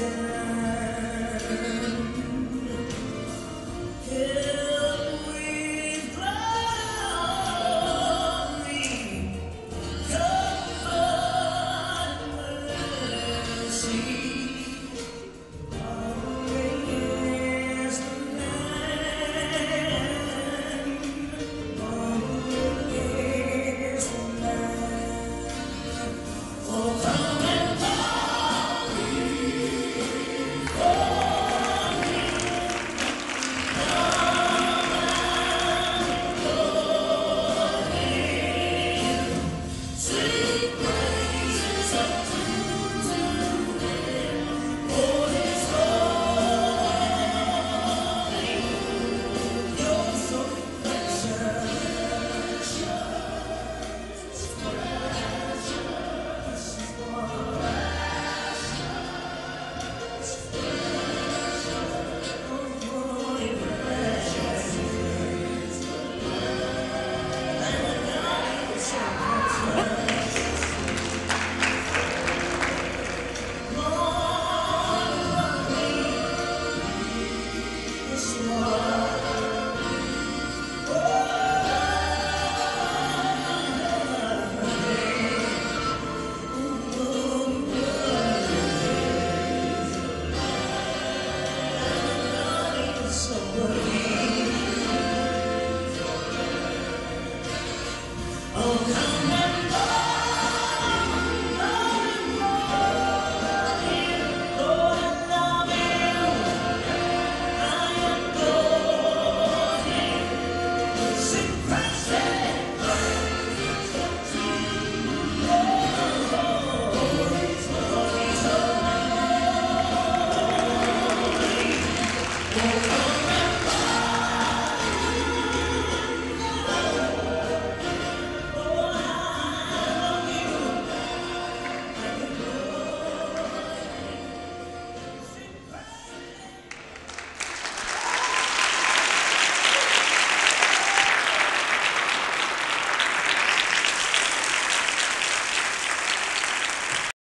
time Oh, come.